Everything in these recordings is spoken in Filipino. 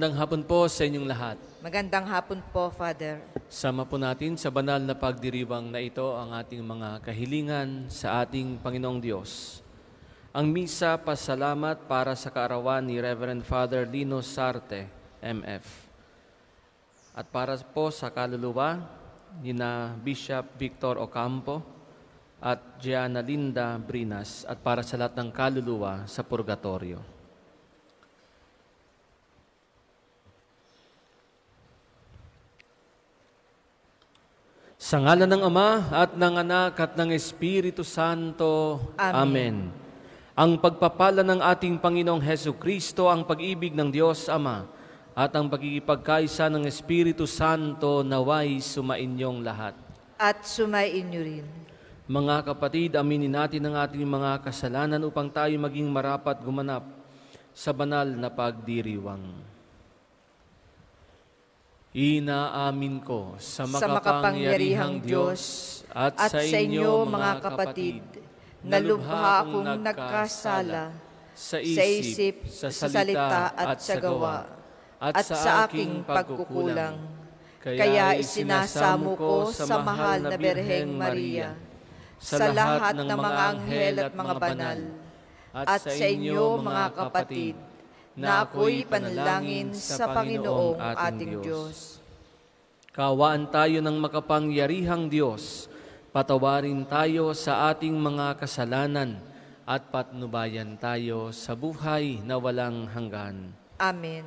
Magandang hapon po sa inyong lahat. Magandang hapon po, Father. Sama po natin sa banal na pagdiriwang na ito ang ating mga kahilingan sa ating Panginoong Diyos. Ang misa pasalamat para sa kaarawan ni Reverend Father Lino Sarte, MF. At para po sa kaluluwa ni na Bishop Victor Ocampo at Gianna Linda Brinas at para sa lahat ng kaluluwa sa purgatorio. Sa ngala ng Ama at ng Anak at ng Espiritu Santo. Amen. Amen. Ang pagpapala ng ating Panginoong Heso Kristo, ang pag-ibig ng Diyos Ama, at ang pagkikipagkaisa ng Espiritu Santo naway sumainyong lahat. At sumayin niyo rin. Mga kapatid, aminin natin ang ating mga kasalanan upang tayo maging marapat gumanap sa banal na pagdiriwang. Inaamin ko sa makapangyarihang Diyos at, sa inyo, mga kapatid, na lubha akong nagkasala sa isip, sa salita at sa gawa, at sa aking pagkukulang. Kaya isinasamo ko sa mahal na Berheng Maria, sa lahat ng mga anghel at mga banal, at sa inyo mga kapatid, na ako'y panalangin sa Panginoong ating Diyos. Kawaan tayo ng makapangyarihang Diyos, patawarin tayo sa ating mga kasalanan at patnubayan tayo sa buhay na walang hanggan. Amen.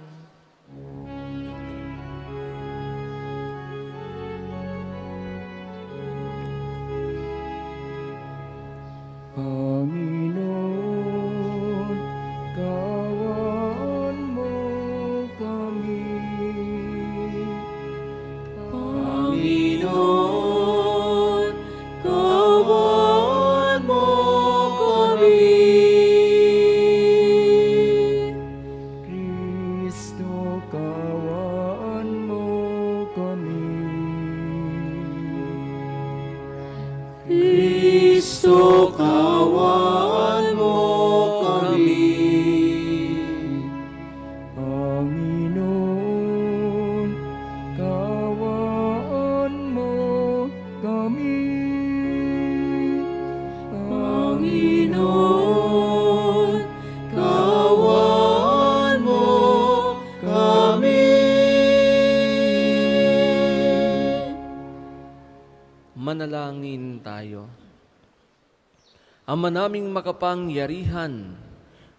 Ama naming makapangyarihan,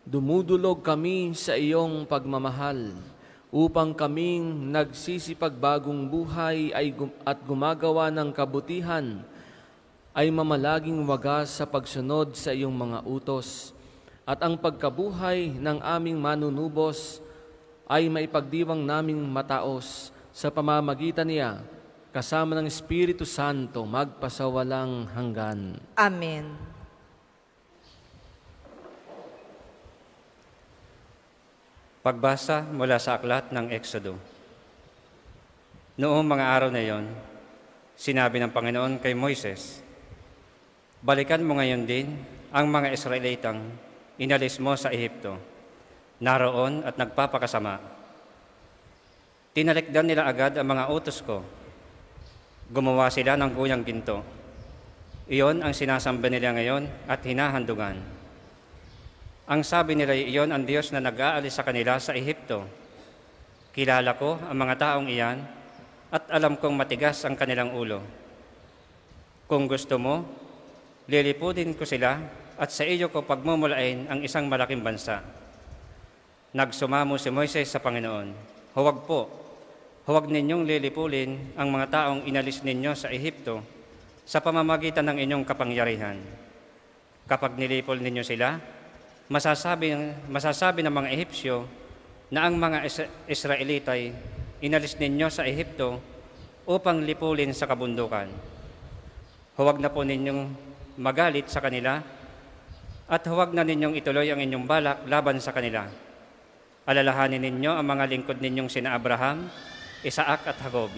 dumudulog kami sa iyong pagmamahal upang kaming nagsisipagbagong buhay ay gum- at gumagawa ng kabutihan ay mamalaging wagas sa pagsunod sa iyong mga utos at ang pagkabuhay ng aming manunubos ay maipagdiwang naming mataos sa pamamagitan niya kasama ng Espiritu Santo magpasawalang hanggan. Amen. Pagbasa mula sa aklat ng Exodo. Noong mga araw na iyon, sinabi ng Panginoon kay Moises, Balikan mo ngayon din ang mga Israelitang inalis mo sa Ehipto, naroon at nagpapakasama. Tinalikdan nila agad ang mga utos ko. Gumawa sila ng guyang ginto. Iyon ang sinasamba nila ngayon at hinahandugan. Ang sabi nila iyon ang Diyos na nag-aalis sa kanila sa Ehipto. Kilala ko ang mga taong iyan at alam kong matigas ang kanilang ulo. Kung gusto mo, lilipudin ko sila at sa iyo ko pagmumulain ang isang malaking bansa. Nagsumamo si Moises sa Panginoon, Huwag po, huwag ninyong lilipulin ang mga taong inalis ninyo sa Ehipto sa pamamagitan ng inyong kapangyarihan. Kapag nilipol ninyo sila, masasabi, masasabi ng mga Ehipsyo na ang mga Is- Israelitay inalis ninyo sa Ehipto upang lipulin sa kabundukan. Huwag na po ninyong magalit sa kanila at huwag na ninyong ituloy ang inyong balak laban sa kanila. Alalahanin ninyo ang mga lingkod ninyong sina Abraham, Isaac at Jacob.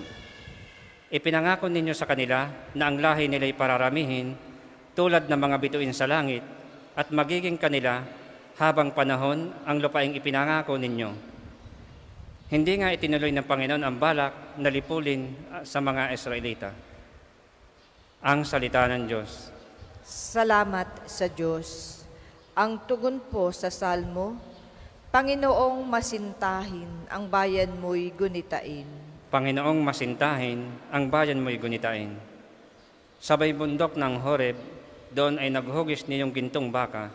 Ipinangako ninyo sa kanila na ang lahi nila'y pararamihin tulad ng mga bituin sa langit at magiging kanila habang panahon ang lupaing ipinangako ninyo. Hindi nga itinuloy ng Panginoon ang balak na lipulin ah, sa mga Israelita. Ang salita ng Diyos. Salamat sa Diyos. Ang tugon po sa salmo, Panginoong masintahin, ang bayan mo'y gunitain. Panginoong masintahin, ang bayan mo'y gunitain. Sabay bundok ng Horeb, doon ay naghugis niyong gintong baka.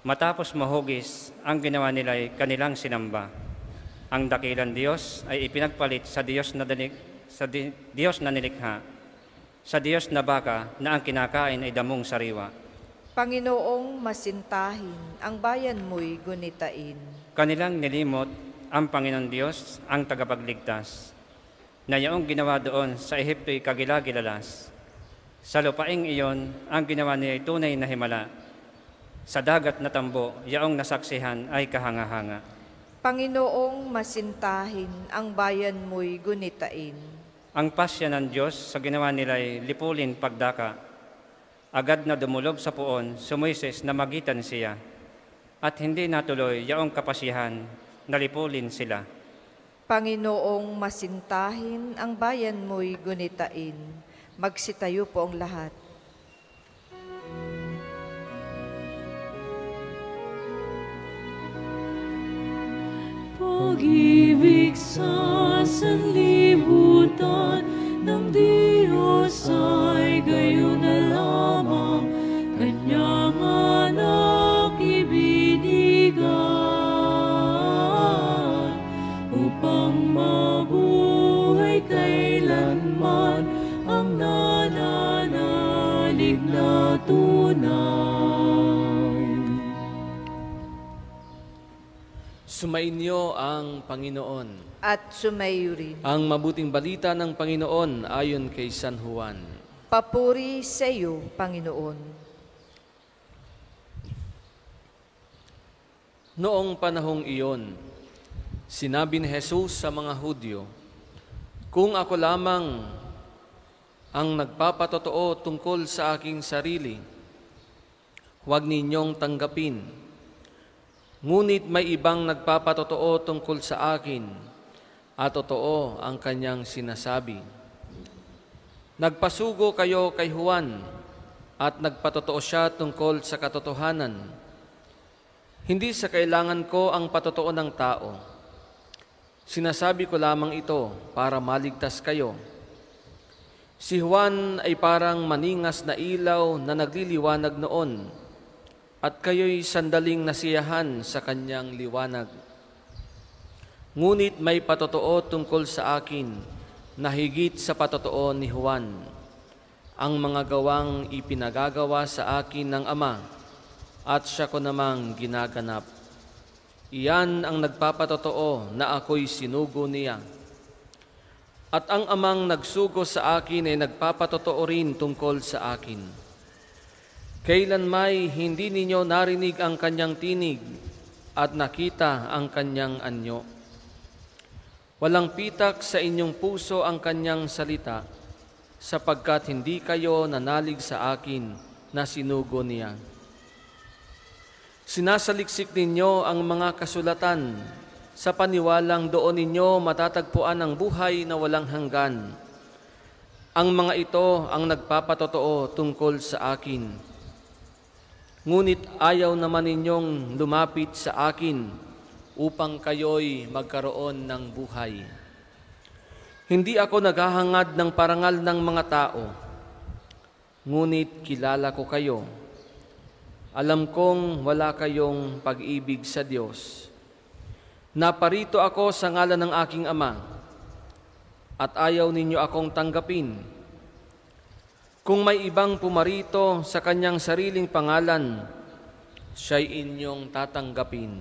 Matapos mahugis, ang ginawa nila ay kanilang sinamba. Ang dakilang Diyos ay ipinagpalit sa Diyos na, dinik, sa di, Diyos na nilikha, sa Diyos na baka na ang kinakain ay damong sariwa. Panginoong masintahin, ang bayan mo'y gunitain. Kanilang nilimot ang Panginoon Diyos, ang tagapagligtas, na yaong ginawa doon sa Ehipto'y kagilagilalas. Sa lupaing iyon, ang ginawa niya ay tunay na himala. Sa dagat na tambo, yaong nasaksihan ay kahanga-hanga. Panginoong masintahin, ang bayan mo'y gunitain. Ang pasya ng Diyos sa ginawa nila ay lipulin pagdaka. Agad na dumulog sa puon, sumuises na magitan siya. At hindi natuloy yaong kapasihan, nalipulin sila. Panginoong masintahin, ang bayan mo'y gunitain. Magsitayo po ang lahat. Pag-ibig sa sanlibutan ng Diyos ay gayon na lamang Kanyang anak Sumainyo ang Panginoon. At sumayo rin. Ang mabuting balita ng Panginoon ayon kay San Juan. Papuri sa iyo, Panginoon. Noong panahong iyon, sinabi ni Jesus sa mga Hudyo, Kung ako lamang ang nagpapatotoo tungkol sa aking sarili, huwag ninyong tanggapin. Ngunit may ibang nagpapatotoo tungkol sa akin, at totoo ang kanyang sinasabi. Nagpasugo kayo kay Juan, at nagpatotoo siya tungkol sa katotohanan. Hindi sa kailangan ko ang patotoo ng tao. Sinasabi ko lamang ito para maligtas kayo. Si Juan ay parang maningas na ilaw na nagliliwanag noon at kayo'y sandaling nasiyahan sa kanyang liwanag. Ngunit may patotoo tungkol sa akin na higit sa patotoo ni Juan, ang mga gawang ipinagagawa sa akin ng Ama at siya ko namang ginaganap. Iyan ang nagpapatotoo na ako'y sinugo niya. At ang amang nagsugo sa akin ay nagpapatotoo rin tungkol sa akin. Kailan may hindi ninyo narinig ang kanyang tinig at nakita ang kanyang anyo. Walang pitak sa inyong puso ang kanyang salita, sapagkat hindi kayo nanalig sa akin na sinugo niya. Sinasaliksik ninyo ang mga kasulatan sa paniwalang doon ninyo matatagpuan ang buhay na walang hanggan. Ang mga ito ang nagpapatotoo tungkol sa akin Ngunit ayaw naman ninyong lumapit sa akin upang kayo'y magkaroon ng buhay. Hindi ako naghahangad ng parangal ng mga tao, ngunit kilala ko kayo. Alam kong wala kayong pag-ibig sa Diyos. Naparito ako sa ngalan ng aking Ama, at ayaw ninyo akong tanggapin kung may ibang pumarito sa kanyang sariling pangalan, siya'y inyong tatanggapin.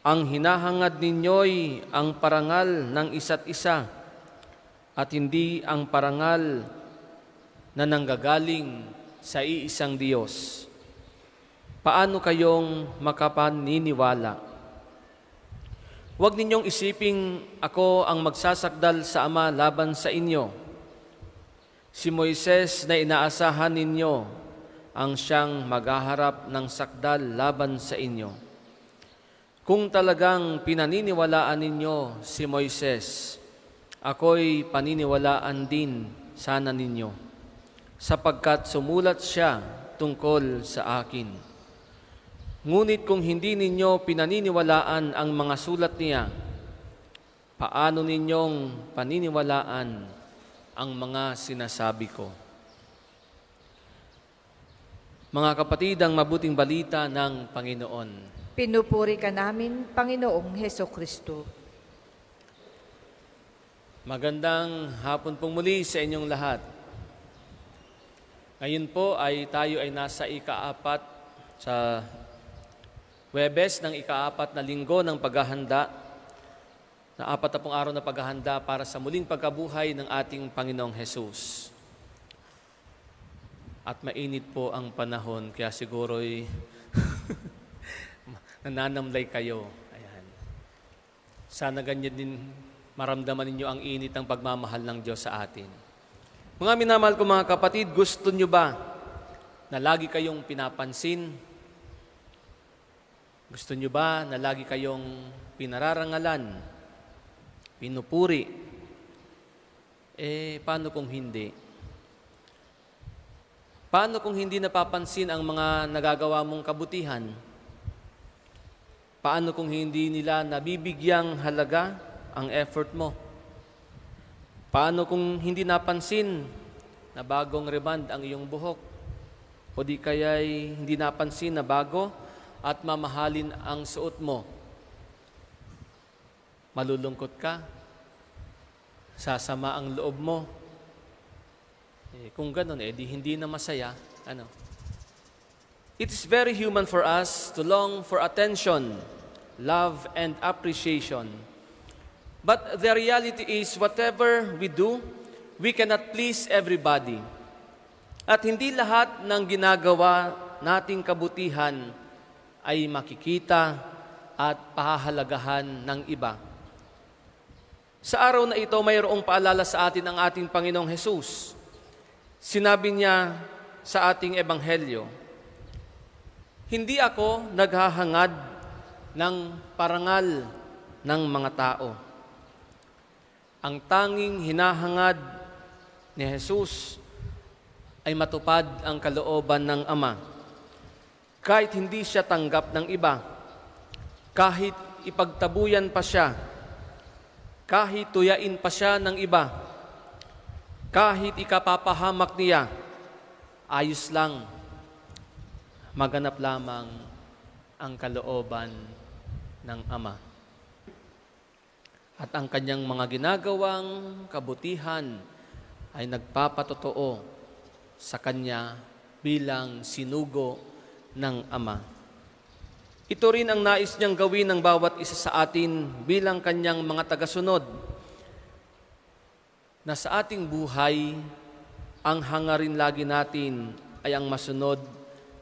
Ang hinahangad ninyo'y ang parangal ng isa't isa at hindi ang parangal na nanggagaling sa iisang Diyos. Paano kayong makapaniniwala? Huwag ninyong isiping ako ang magsasakdal sa Ama laban sa inyo. Si Moises na inaasahan ninyo ang siyang maghaharap ng sakdal laban sa inyo. Kung talagang pinaniniwalaan ninyo si Moises, ako'y paniniwalaan din sana ninyo, sapagkat sumulat siya tungkol sa akin. Ngunit kung hindi ninyo pinaniniwalaan ang mga sulat niya, paano ninyong paniniwalaan ang mga sinasabi ko? Mga kapatid, ang mabuting balita ng Panginoon. Pinupuri ka namin, Panginoong Heso Kristo. Magandang hapon pong muli sa inyong lahat. Ngayon po ay tayo ay nasa ikaapat sa Webes ng ikaapat na linggo ng paghahanda, na apat na pong araw na paghahanda para sa muling pagkabuhay ng ating Panginoong Hesus. At mainit po ang panahon, kaya siguro'y nananamlay kayo. Ayan. Sana ganyan din maramdaman ninyo ang init ng pagmamahal ng Diyos sa atin. Mga minamahal ko mga kapatid, gusto nyo ba na lagi kayong pinapansin, gusto nyo ba na lagi kayong pinararangalan, pinupuri? Eh, paano kung hindi? Paano kung hindi napapansin ang mga nagagawa mong kabutihan? Paano kung hindi nila nabibigyang halaga ang effort mo? Paano kung hindi napansin na bagong reband ang iyong buhok? O di kaya'y hindi napansin na bago at mamahalin ang suot mo, malulungkot ka, sasama ang loob mo. Eh, kung ganun, eh, di hindi na masaya. Ano? It is very human for us to long for attention, love, and appreciation. But the reality is, whatever we do, we cannot please everybody. At hindi lahat ng ginagawa nating kabutihan ay makikita at pahahalagahan ng iba. Sa araw na ito, mayroong paalala sa atin ang ating Panginoong Hesus. Sinabi niya sa ating Ebanghelyo, Hindi ako naghahangad ng parangal ng mga tao. Ang tanging hinahangad ni Jesus ay matupad ang kalooban ng Ama kahit hindi siya tanggap ng iba, kahit ipagtabuyan pa siya, kahit tuyain pa siya ng iba, kahit ikapapahamak niya, ayos lang, maganap lamang ang kalooban ng Ama. At ang kanyang mga ginagawang kabutihan ay nagpapatotoo sa kanya bilang sinugo ng Ama. Ito rin ang nais niyang gawin ng bawat isa sa atin bilang kanyang mga tagasunod na sa ating buhay, ang hangarin lagi natin ay ang masunod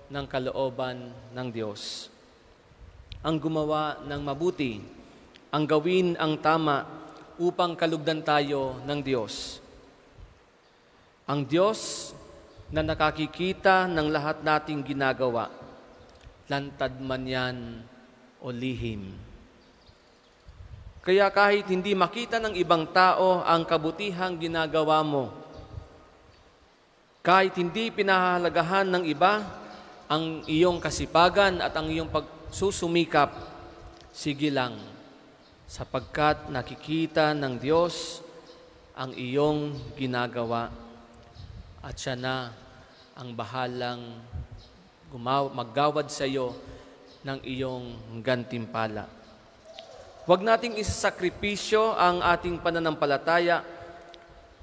ng kalooban ng Diyos. Ang gumawa ng mabuti, ang gawin ang tama upang kalugdan tayo ng Diyos. Ang Diyos na nakakikita ng lahat nating ginagawa, lantad man yan o lihim. Kaya kahit hindi makita ng ibang tao ang kabutihang ginagawa mo, kahit hindi pinahalagahan ng iba ang iyong kasipagan at ang iyong pagsusumikap, sige lang, sapagkat nakikita ng Diyos ang iyong ginagawa at siya na ang bahalang gumaw, maggawad sa iyo ng iyong gantimpala. Huwag nating isasakripisyo ang ating pananampalataya,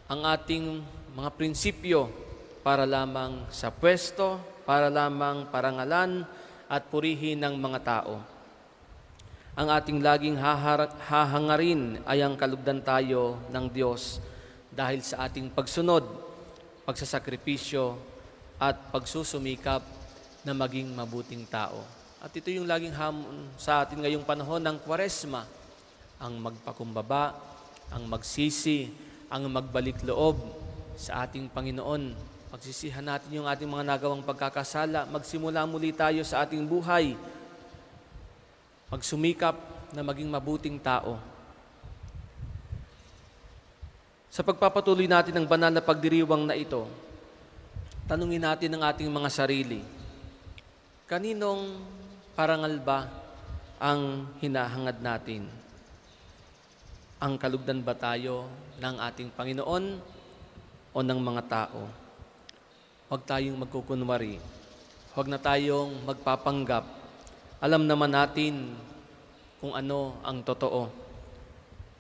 ang ating mga prinsipyo para lamang sa pwesto, para lamang parangalan at purihin ng mga tao. Ang ating laging hahangarin ay ang kalugdan tayo ng Diyos dahil sa ating pagsunod, pagsasakripisyo at pagsusumikap na maging mabuting tao. At ito yung laging hamon sa atin ngayong panahon ng kwaresma. ang magpakumbaba, ang magsisi, ang magbalik loob sa ating Panginoon. Pagsisihan natin yung ating mga nagawang pagkakasala. Magsimula muli tayo sa ating buhay. Magsumikap na maging mabuting tao. Sa pagpapatuloy natin ng banal na pagdiriwang na ito, tanungin natin ang ating mga sarili. Kaninong parangal ba ang hinahangad natin? Ang kalugdan ba tayo ng ating Panginoon o ng mga tao? Huwag tayong magkukunwari. Huwag na tayong magpapanggap. Alam naman natin kung ano ang totoo.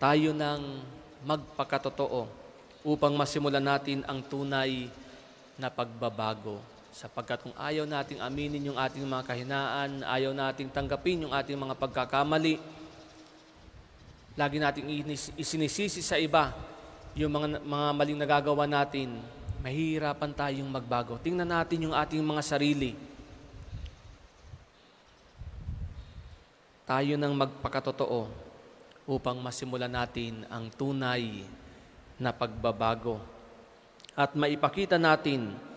Tayo nang magpakatotoo upang masimulan natin ang tunay na pagbabago. Sapagkat kung ayaw nating aminin yung ating mga kahinaan, ayaw nating tanggapin yung ating mga pagkakamali, lagi nating isinisisi sa iba yung mga, mga maling nagagawa natin, mahihirapan tayong magbago. Tingnan natin yung ating mga sarili. Tayo nang magpakatotoo upang masimulan natin ang tunay na pagbabago. At maipakita natin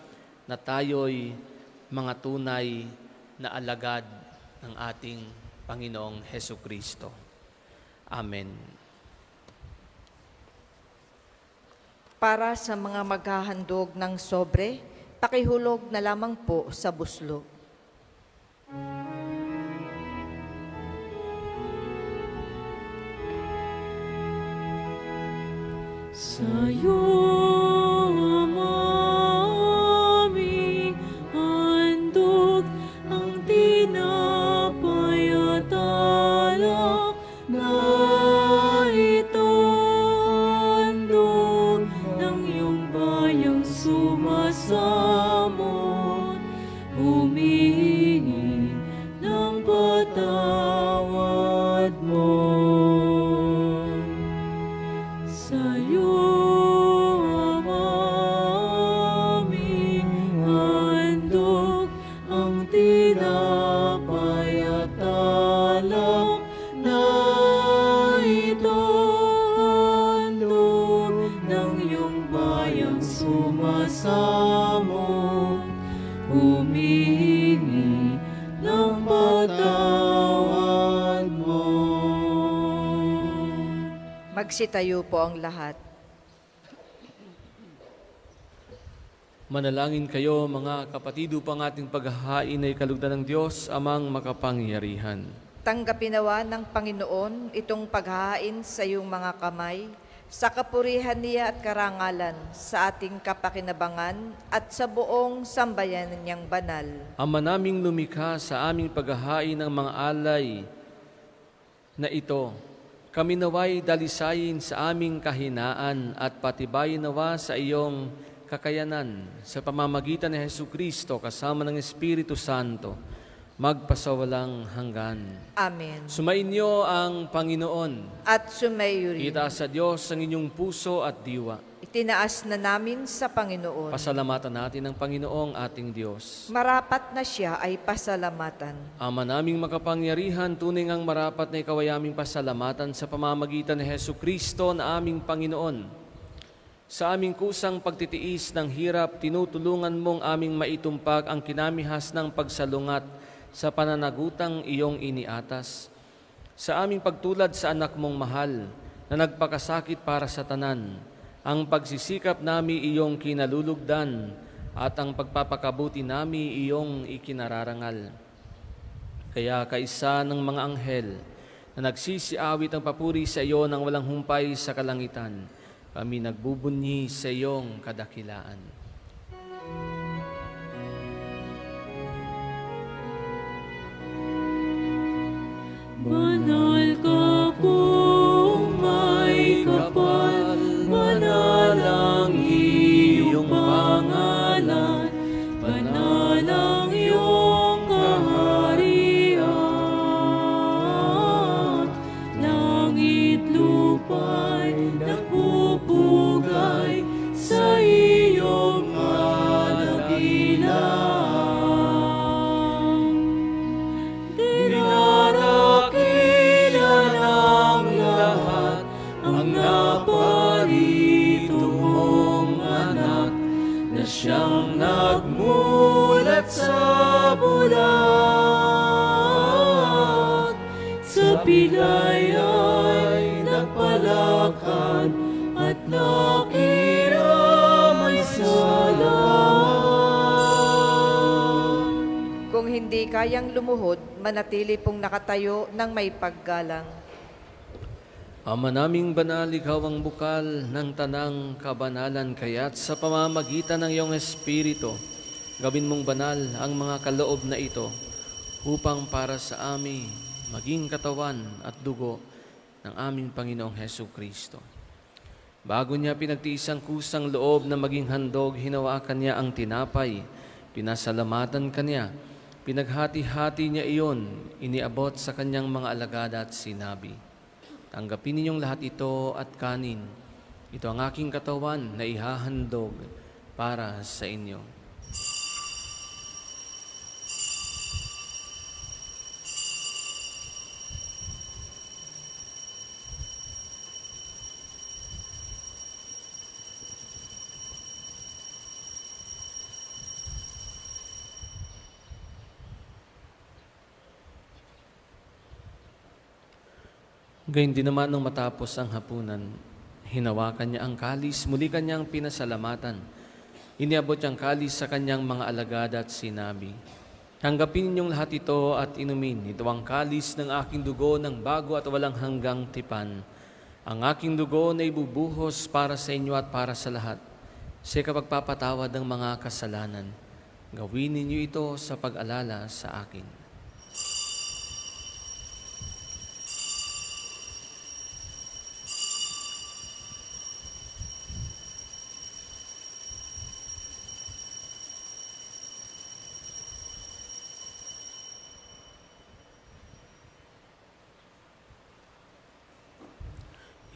na tayo'y mga tunay na alagad ng ating Panginoong Heso Kristo. Amen. Para sa mga maghahandog ng sobre, pakihulog na lamang po sa buslo. Sa'yo Magsitayo po ang lahat. Manalangin kayo mga kapatid upang ating paghahain ay kalugdan ng Diyos amang makapangyarihan. Tanggapin nawa ng Panginoon itong paghahain sa iyong mga kamay, sa kapurihan niya at karangalan, sa ating kapakinabangan at sa buong sambayan niyang banal. Ama naming lumikha sa aming paghahain ng mga alay na ito, kami naway dalisayin sa aming kahinaan at patibayin nawa sa iyong kakayanan sa pamamagitan ni Heso Kristo kasama ng Espiritu Santo magpasawalang hanggan. Amen. Sumainyo ang Panginoon. At sumayo rin. Itaas sa Diyos ang inyong puso at diwa. Itinaas na namin sa Panginoon. Pasalamatan natin ang Panginoong ating Diyos. Marapat na siya ay pasalamatan. Ama naming makapangyarihan, tunay ngang marapat na ikaw ay aming pasalamatan sa pamamagitan ni Heso Kristo na aming Panginoon. Sa aming kusang pagtitiis ng hirap, tinutulungan mong aming maitumpag ang kinamihas ng pagsalungat sa pananagutang iyong iniatas. Sa aming pagtulad sa anak mong mahal na nagpakasakit para sa tanan, ang pagsisikap nami iyong kinalulugdan at ang pagpapakabuti nami iyong ikinararangal. Kaya kaisa ng mga anghel na nagsisiawit ang papuri sa iyo ng walang humpay sa kalangitan, kami nagbubunyi sa iyong kadakilaan. Banal ka pong ang naparito mong anak na siyang nagmulat sa bulat. Sa pilay ay nagpalakad at nakiramay salam. Kung hindi kayang lumuhod, manatili pong nakatayo ng may paggalang. Ama naming banal, ikaw ang bukal ng tanang kabanalan, kaya't sa pamamagitan ng iyong Espiritu, gawin mong banal ang mga kaloob na ito upang para sa amin maging katawan at dugo ng aming Panginoong Heso Kristo. Bago niya pinagtiis ang kusang loob na maging handog, hinawakan niya ang tinapay, pinasalamatan kanya, pinaghati-hati niya iyon, iniabot sa kanyang mga alagada at sinabi, Tanggapin ninyong lahat ito at kanin. Ito ang aking katawan na ihahandog para sa inyo. Gayun din naman nung matapos ang hapunan, hinawakan niya ang kalis, muli kanyang pinasalamatan. Iniabot niyang kalis sa kanyang mga alagad at sinabi, Tanggapin ninyong lahat ito at inumin. Ito ang kalis ng aking dugo ng bago at walang hanggang tipan. Ang aking dugo na ibubuhos para sa inyo at para sa lahat. Sa kapagpapatawad ng mga kasalanan. Gawin ninyo ito sa pag-alala sa akin.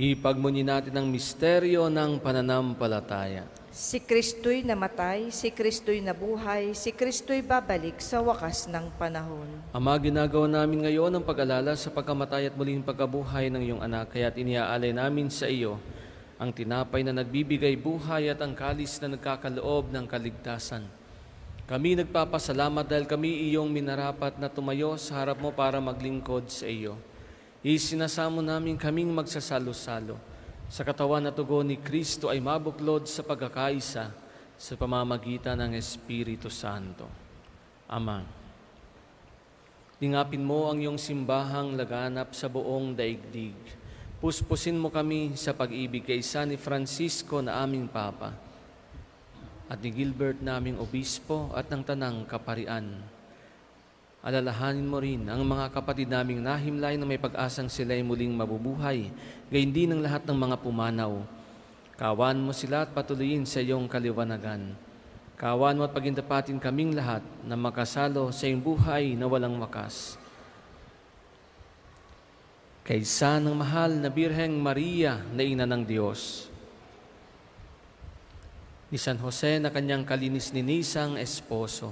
Ipagmuni natin ang misteryo ng pananampalataya. Si Kristo'y namatay, si Kristo'y nabuhay, si Kristo'y babalik sa wakas ng panahon. Ama, ginagawa namin ngayon ang pag-alala sa pagkamatay at muling pagkabuhay ng iyong anak, kaya't iniaalay namin sa iyo ang tinapay na nagbibigay buhay at ang kalis na nagkakaloob ng kaligtasan. Kami nagpapasalamat dahil kami iyong minarapat na tumayo sa harap mo para maglingkod sa iyo. Isinasamo namin kaming magsasalo-salo. Sa katawan at tugo ni Kristo ay mabuklod sa pagkakaisa sa pamamagitan ng Espiritu Santo. Ama, Lingapin mo ang iyong simbahang laganap sa buong daigdig. Puspusin mo kami sa pag-ibig kay isa ni Francisco na aming Papa at ni Gilbert naming Obispo at ng Tanang Kaparian Alalahanin mo rin ang mga kapatid naming nahimlay na may pag-asang sila'y muling mabubuhay, gayon din ng lahat ng mga pumanaw. Kawan mo sila at patuloyin sa iyong kaliwanagan. Kawan mo at pagindapatin kaming lahat na makasalo sa iyong buhay na walang wakas. Kaysa ng mahal na Birheng Maria na ina ng Diyos, ni San Jose na kanyang kalinis-ninisang esposo,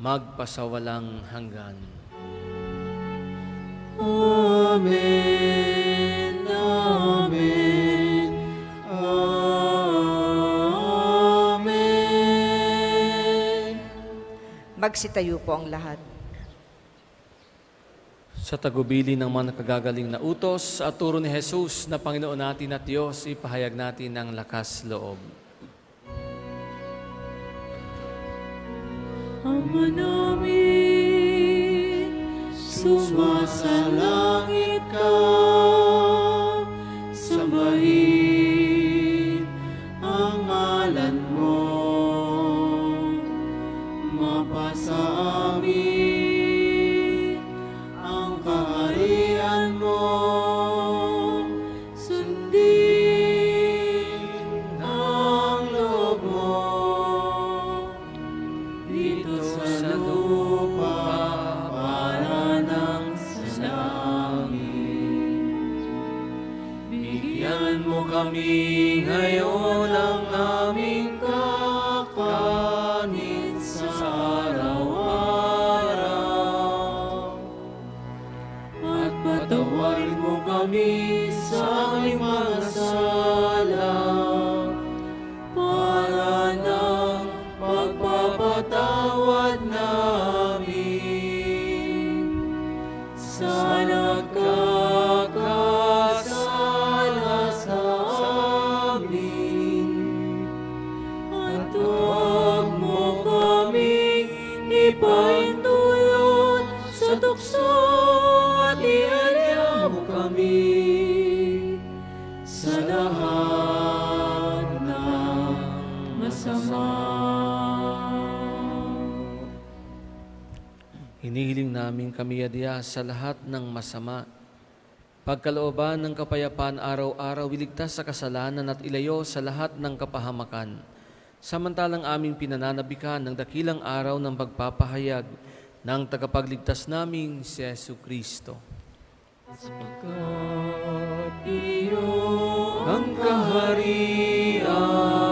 magpasawalang hanggan. Amen, Amen, Amen. Magsitayo po ang lahat. Sa tagubili ng mga nakagagaling na utos at turo ni Jesus na Panginoon natin at Diyos, ipahayag natin ang lakas loob. Ama namin, sumasalangit ka, sambahin sa lahat ng masama. Pagkalooban ng kapayapaan araw-araw, iligtas sa kasalanan at ilayo sa lahat ng kapahamakan. Samantalang aming pinananabikan ng dakilang araw ng pagpapahayag ng tagapagligtas naming si Yesu Kristo. Kat Iyo ang kaharian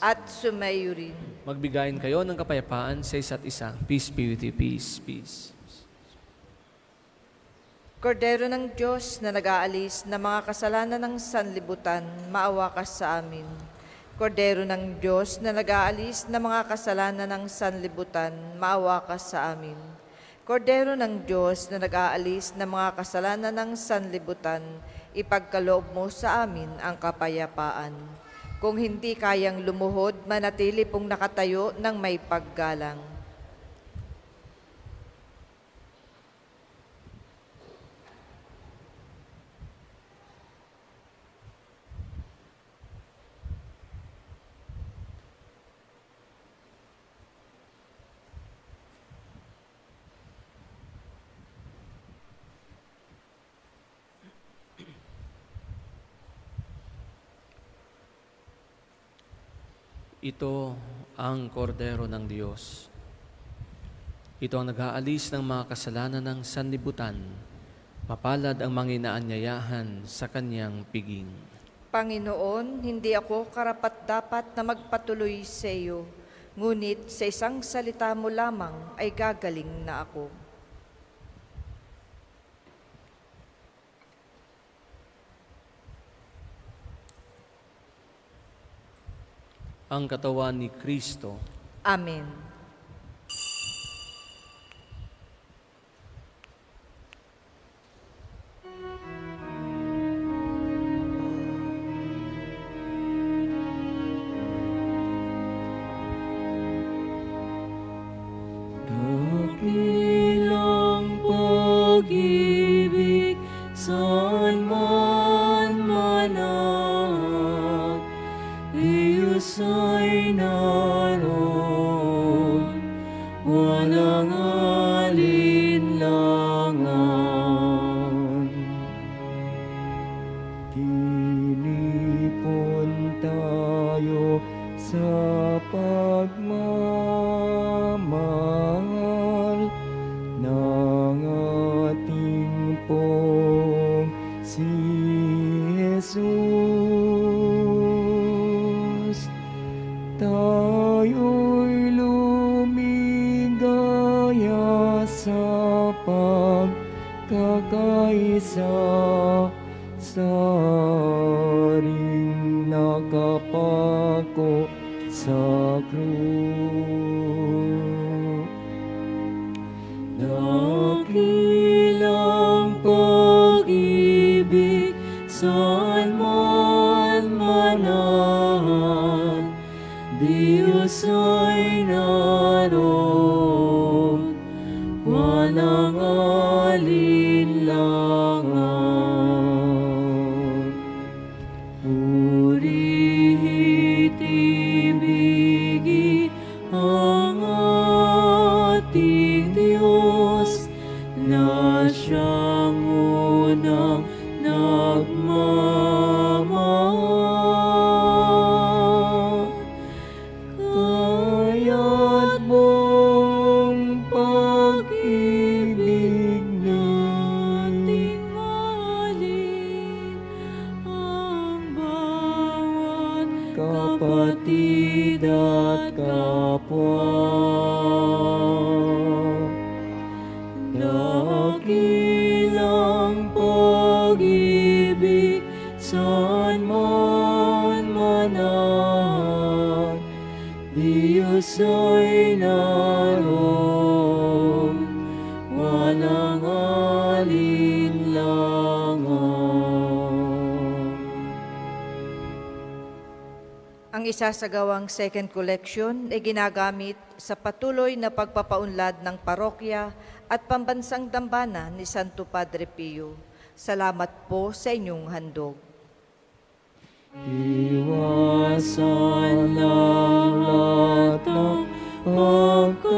At sumayo rin. Magbigayin kayo ng kapayapaan sa isa't isa. Peace be with you. Peace, peace. Kordero ng Diyos na nag-aalis ng mga kasalanan ng sanlibutan, maawa ka sa amin. Kordero ng Diyos na nag-aalis ng mga kasalanan ng sanlibutan, maawa ka sa amin. Kordero ng Diyos na nag-aalis ng mga kasalanan ng sanlibutan, ipagkaloob mo sa amin ang kapayapaan. Kung hindi kayang lumuhod, manatili pong nakatayo ng may paggalang. Ito ang kordero ng Diyos. Ito ang nag-aalis ng mga kasalanan ng sanlibutan. Mapalad ang mga inaanyayahan sa kanyang piging. Panginoon, hindi ako karapat-dapat na magpatuloy sa iyo, ngunit sa isang salita mo lamang ay gagaling na ako. Ang katawan ni Kristo. Amen. Isasagawang second collection ay ginagamit sa patuloy na pagpapaunlad ng parokya at pambansang dambana ni Santo Padre Pio. Salamat po sa inyong handog. Iwasan lang lahat ng pagkapuot,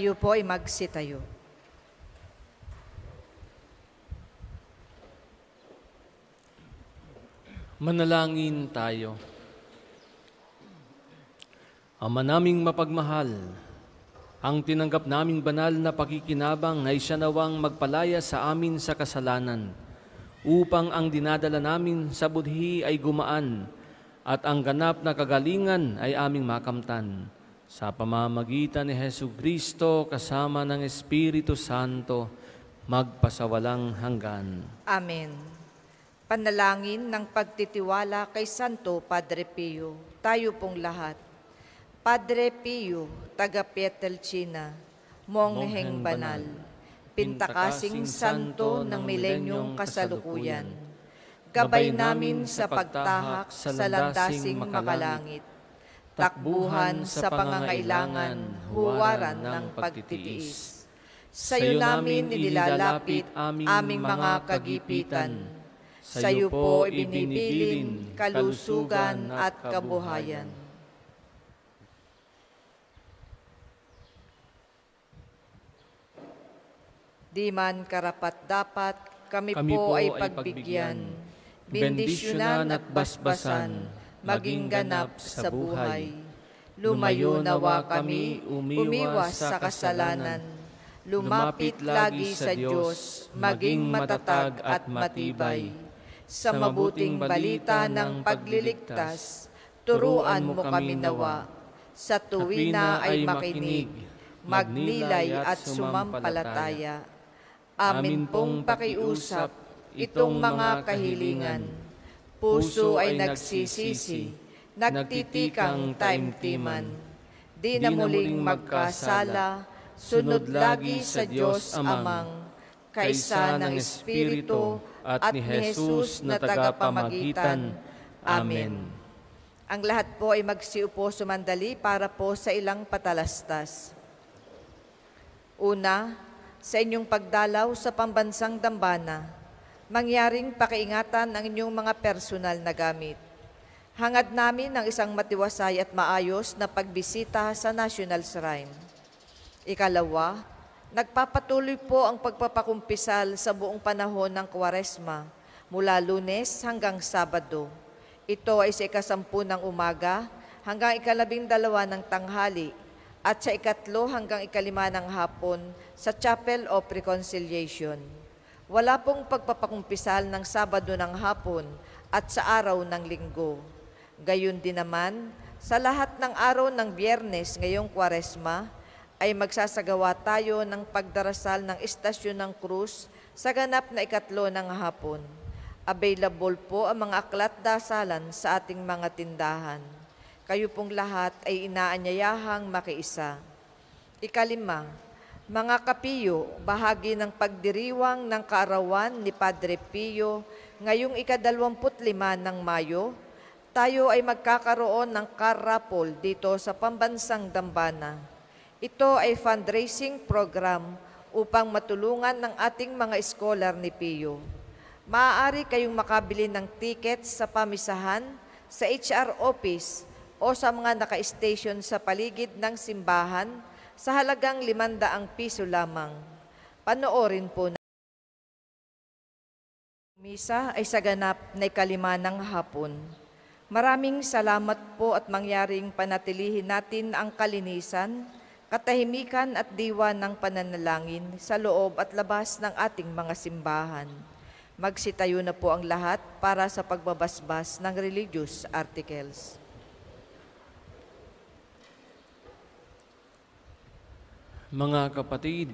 Tayo po ay magsitayo. Manalangin tayo. Ama naming mapagmahal, ang tinanggap naming banal na pakikinabang ay siya nawang magpalaya sa amin sa kasalanan, upang ang dinadala namin sa budhi ay gumaan, at ang ganap na kagalingan ay aming makamtan. Sa pamamagitan ni Hesu Kristo kasama ng Espiritu Santo, magpasawalang hanggan. Amen. Panalangin ng pagtitiwala kay Santo Padre Pio. Tayo pong lahat. Padre Pio, taga Pietelchina, Mongheng Banal, Pintakasing Santo ng Milenyong Kasalukuyan, gabay namin sa pagtahak sa landasing makalangit, takbuhan sa pangangailangan, huwaran ng pagtitiis. Sa iyo namin inilalapit aming mga kagipitan. Sa iyo po ibinibilin kalusugan at kabuhayan. Di man karapat-dapat, kami, Kami po, po ay pagbigyan, bendisyonan at basbasan, maging ganap sa buhay. Lumayo nawa kami, umiwas sa kasalanan, lumapit lagi sa Diyos, maging matatag at matibay. Sa mabuting balita ng pagliligtas, turuan mo kami nawa, sa tuwina ay makinig, magnilay at sumampalataya. Amin pong pakiusap itong mga kahilingan. Puso ay nagsisisi, nagtitikang taimtiman. Di na muling magkasala, sunod lagi sa Diyos Amang, kaysa ng Espiritu at ni Jesus na tagapamagitan. Amen. Ang lahat po ay magsiupo sumandali para po sa ilang patalastas. Una, sa inyong pagdalaw sa pambansang dambana, mangyaring pakiingatan ang inyong mga personal na gamit. Hangad namin ang isang matiwasay at maayos na pagbisita sa National Shrine. Ikalawa, nagpapatuloy po ang pagpapakumpisal sa buong panahon ng Kwaresma, mula lunes hanggang Sabado. Ito ay sa ikasampu ng umaga hanggang ikalabing dalawa ng tanghali at sa ikatlo hanggang ikalima ng hapon sa Chapel of Reconciliation. Wala pong pagpapakumpisal ng Sabado ng hapon at sa araw ng linggo. Gayun din naman, sa lahat ng araw ng biyernes ngayong kwaresma, ay magsasagawa tayo ng pagdarasal ng Istasyon ng Krus sa ganap na ikatlo ng hapon. Available po ang mga aklat dasalan sa ating mga tindahan. Kayo pong lahat ay inaanyayahang makiisa. Ikalima, mga kapiyo, bahagi ng pagdiriwang ng kaarawan ni Padre Pio ngayong ikadalawamput lima ng Mayo, tayo ay magkakaroon ng raffle dito sa Pambansang Dambana. Ito ay fundraising program upang matulungan ng ating mga scholar ni Pio. Maaari kayong makabili ng tickets sa pamisahan, sa HR office o sa mga naka-station sa paligid ng simbahan sa halagang 500 piso lamang. Panoorin po na Misa ay sa ganap na ikalima ng hapon. Maraming salamat po at mangyaring panatilihin natin ang kalinisan, katahimikan at diwa ng pananalangin sa loob at labas ng ating mga simbahan. Magsitayo na po ang lahat para sa pagbabasbas ng religious articles. Mga kapatid,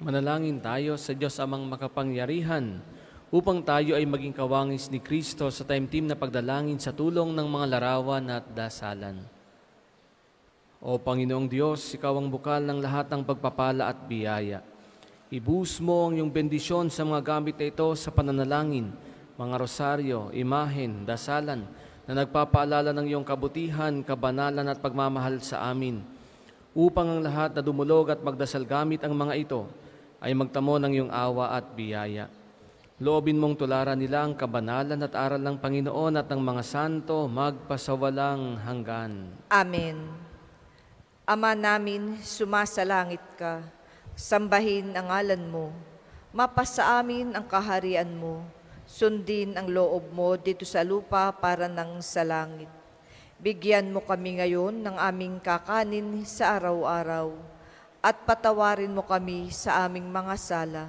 manalangin tayo sa Diyos amang makapangyarihan upang tayo ay maging kawangis ni Kristo sa taimtim na pagdalangin sa tulong ng mga larawan at dasalan. O Panginoong Diyos, Ikaw ang bukal ng lahat ng pagpapala at biyaya. Ibus mo ang iyong bendisyon sa mga gamit na ito sa pananalangin, mga rosaryo, imahen, dasalan, na nagpapaalala ng iyong kabutihan, kabanalan at pagmamahal sa amin, upang ang lahat na dumulog at magdasal gamit ang mga ito ay magtamo ng iyong awa at biyaya. Loobin mong tularan nila ang kabanalan at aral ng Panginoon at ng mga santo magpasawalang hanggan. Amen. Ama namin, sumasalangit ka, sambahin ang ngalan mo, mapasa amin ang kaharian mo, sundin ang loob mo dito sa lupa para nang sa langit. Bigyan mo kami ngayon ng aming kakanin sa araw-araw at patawarin mo kami sa aming mga sala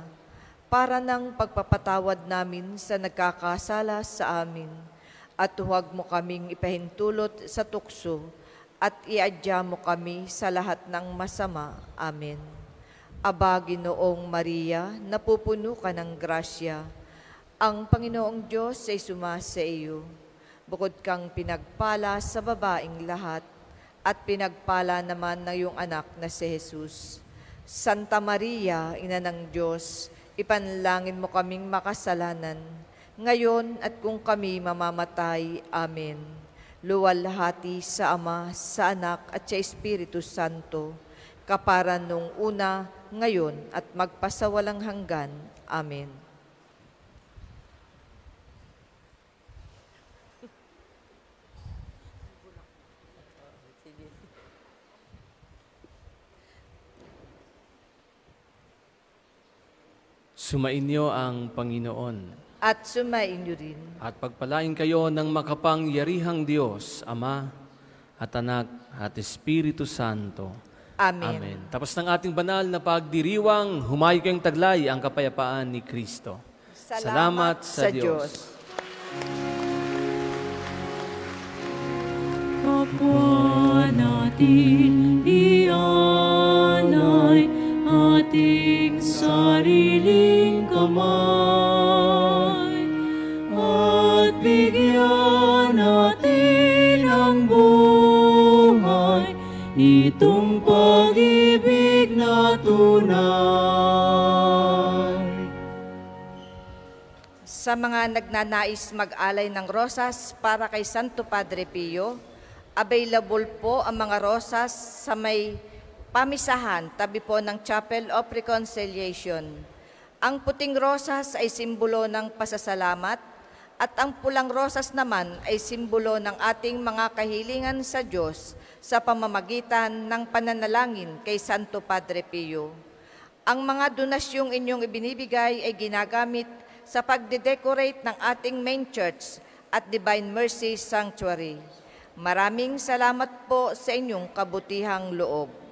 para ng pagpapatawad namin sa nagkakasala sa amin at huwag mo kaming ipahintulot sa tukso at iadya mo kami sa lahat ng masama. Amen. Aba, Ginoong Maria, napupuno ka ng grasya. Ang Panginoong Diyos ay sumasa iyo. Bukod kang pinagpala sa babaing lahat, at pinagpala naman ng iyong anak na si Jesus. Santa Maria, Ina ng Diyos, ipanlangin mo kaming makasalanan, ngayon at kung kami mamamatay. Amen. Luwalhati sa Ama, sa Anak at sa Espiritu Santo, kapara nung una, ngayon at magpasawalang hanggan. Amen. Sumainyo ang Panginoon At sumain niyo rin. at pagpalain kayo ng makapangyarihang Diyos, Ama at Anak at Espiritu Santo. Amen. Amen. Tapos ng ating banal na pagdiriwang, humayo kayong taglay ang kapayapaan ni Kristo. Salamat sa Diyos. Kapwa natin iyan ay ating sariling kamay at bigyan natin ang buhay itong pag-ibig na. Sa mga nagnanais mag-alay ng rosas para kay Santo Padre Pio, available po ang mga rosas sa may pamisahan tabi po ng Chapel of Reconciliation. Ang puting rosas ay simbolo ng pasasalamat at ang pulang rosas naman ay simbolo ng ating mga kahilingan sa Diyos sa pamamagitan ng pananalangin kay Santo Padre Pio. Ang mga donasyong inyong ibinibigay ay ginagamit sa pagde-decorate ng ating main church at Divine Mercy Sanctuary. Maraming salamat po sa inyong kabutihang loob.